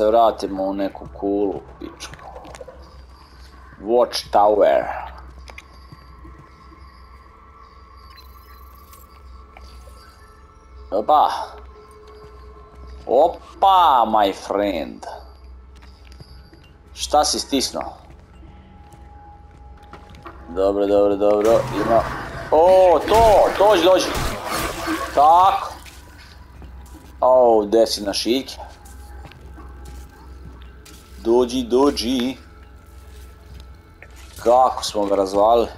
se vratimo u neku kulu pičku. Watch Tower. Opa. Opa, my friend. Šta si stisnuo? Dobro, dobro, dobro. Ima... O, to, dođi, dođi. Tako. O, desi na šike. Dođi, dođi. Kako smo ga razvalili.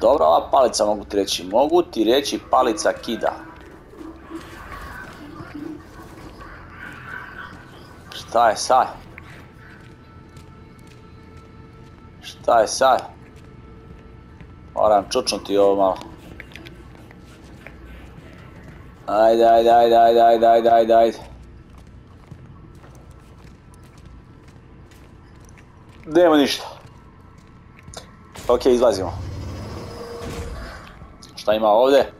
Dobro, ova palica mogu ti reći. Mogu ti reći palica kida. Šta je sad? Šta je sad? Moram čučnuti ovo malo. Ajde, ajde, ajde, ajde, ajde, ajde, ajde, Nema ništa. Ok, izlazimo. Šta ima ovdje?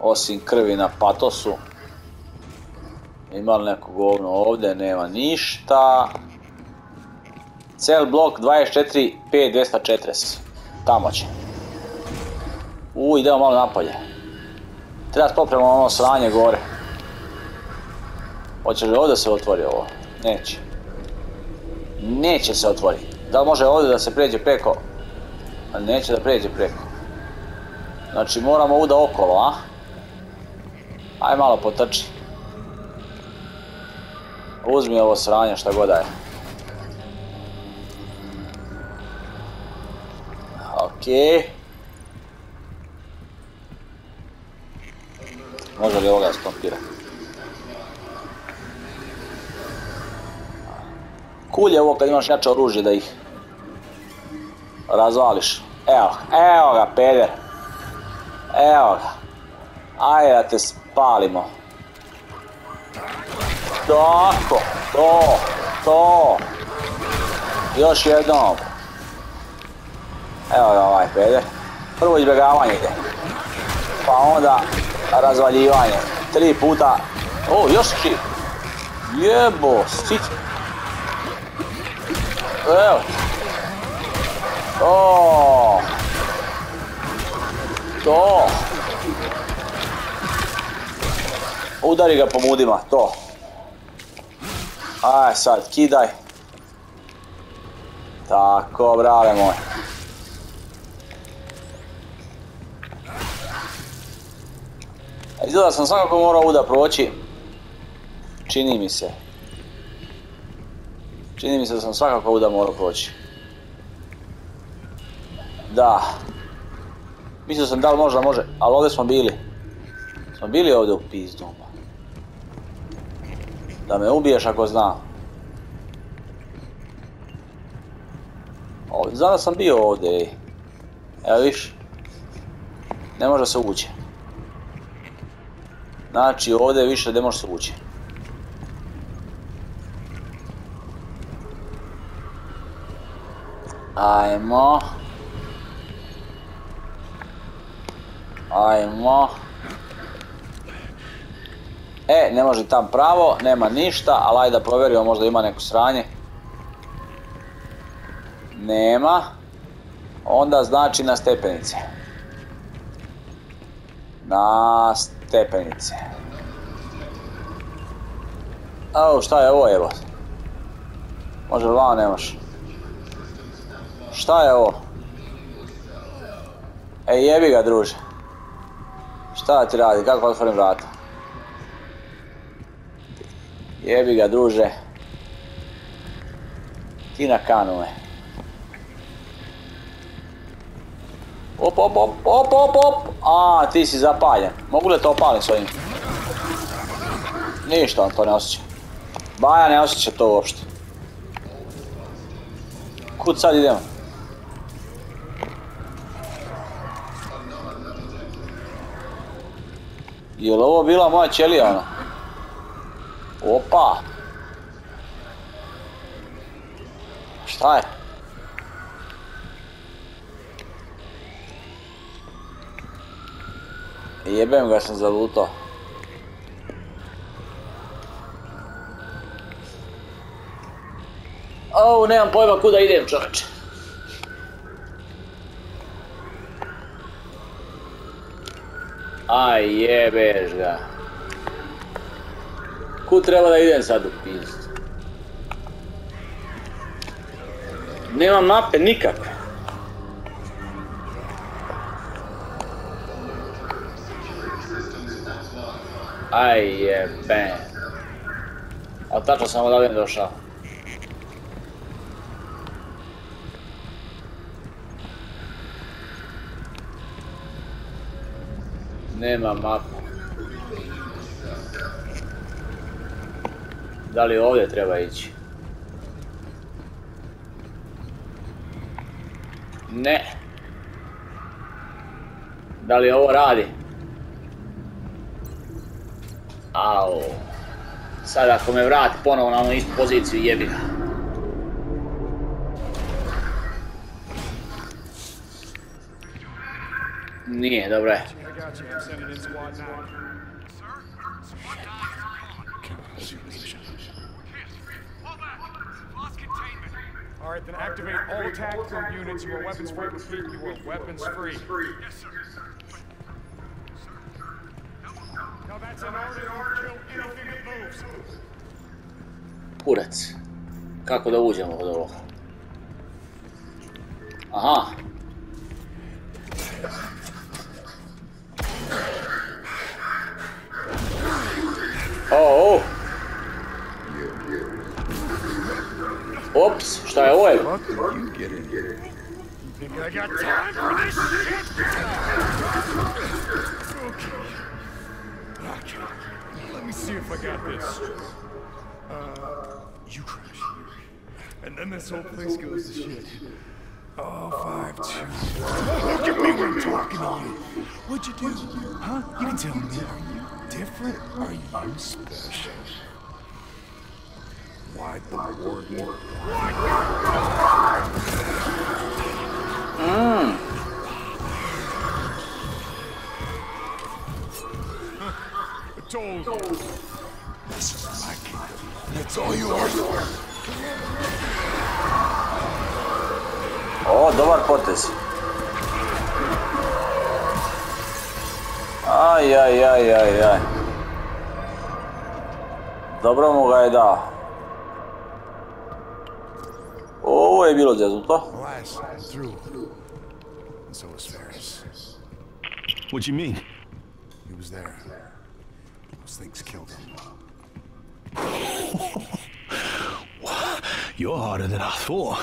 Osim krvi na patosu. Ima li neko govno ovdje? Nema ništa. Cel blok 24 P240. Tamo će. U, idemo malo napolje. Treba popremo ono sranje gore. Hoće li ovdje se otvori ovo? Neće. Neće se otvoriti. Da li može ovdje da se pređe preko? Neće da pređe preko. Znači moramo ovdje okolo, a? Aj malo potrči. Uzmi ovo sranje šta god je. Okej. Može li ovoga stompirati? Cool je ovo kad imaš jače oružje da ih razvališ. Evo, evo ga peder. Evo ga. Ajde da te spalimo. Tako, to, to. Još jednom. Evo ga ovaj peder. Prvo izbjegavanje ide. Pa onda razvaljivanje. Tri puta. O, još živ. Jebo, sit. Evo. To. To. Udari ga po mudima, to. Aj sad, kidaj. Tako, brale moj. Izgleda sam svakako morao ovuda proći. Čini mi se. Čini mi se da sam svakako ovuda morao proći. Da. Mislio sam da li možda može, ali ovdje smo bili. Smo bili ovdje u pizdu. Da me ubiješ ako znam. Ovdje, znam da sam bio ovdje. Evo viš. Ne može se ući. Znači ovdje više ne može se ući. Ajmo. Ajmo. E, ne može tam pravo, nema ništa, ali ajde da provjerimo, možda ima neko sranje. Nema. Onda znači na stepenice. Na stepenice. Au, šta je ovo evo? Može li ne može? Šta je ovo? Ej, jebi ga druže. Šta ti radi, kako otvorim vrata? Jebi ga druže. Ti na kanu me. Op, op, op, op, op, op. A, ti si zapaljen. Mogu li to opalim s ovim? Ništa on to ne osjeća. Baja ne osjeća to uopšte. Kud sad idemo? Jel ovo bila moja ćelija ona? Opa! Šta je? Jebem ga sam zalutao. Au, nemam pojma kuda idem čovječe. Aj jebeš ga. Kud treba da idem sad u pizdu? Nema mape nikakve. Aj jebe. A tačno sam odavde došao. Nema mapu. Da li ovdje treba ići? Ne. Da li ovo radi? Au. Sad ako me vrati ponovo na onu istu poziciju jebi ga. Nije, dobro je. I got you. I'm sending in squad now. All right, then activate all tactical units. You are weapons free. Repeat, you are weapons free. Yes, sir. Now that's an order. You kill anything that moves. Kurac. Kako da uđemo od ovoga? Aha. O, o. Ops, šta je ovo? je? Think I got time for this shit? Okay. Okay. Let me see if I got this. Uh, you crash here. And then this whole place goes to shit. Oh, five, two. Look at me when I'm talking to you. What'd you do? Huh? You can tell me. Different? Are you special? Why the warden? I told. Hmm. This is my kingdom. It's all yours. O, dobar potez. Aj, aj, aj, aj, aj. Dobro mu ga je dao. Ovo je bilo zeznuto. I'm through. And so was Ferris. What do you mean? He was there. Those things killed him. You're harder than I thought.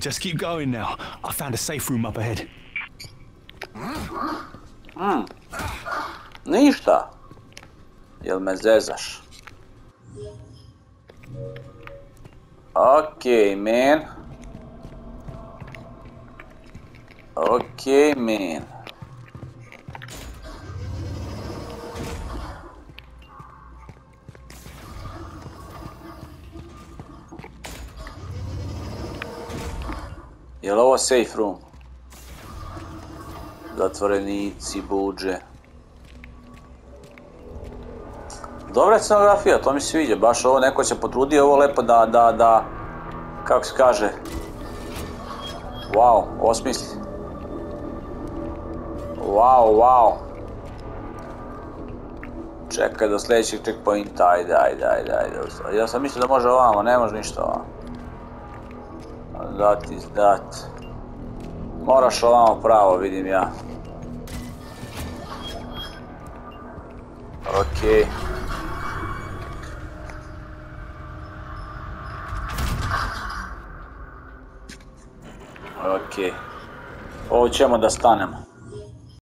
Just keep going now. I found a safe room up ahead. Hmm. Ništa. Jel me zezaš? Okej, man. Okej, man. Jel ovo safe room? Zatvorenici, buđe. Dobra scenografija, to mi se sviđa, baš ovo neko se potrudio ovo lepo da, da, da, kako se kaže, wow, osmisli. Wow, wow. Čekaj do sljedećeg checkpointa, ajde, ajde, ajde, ajde. Ja sam mislio da može ovamo, ne može ništa ovamo. That is that. Moraš ovamo pravo, vidim ja. Okej. Okej. Ovo ćemo da stanemo.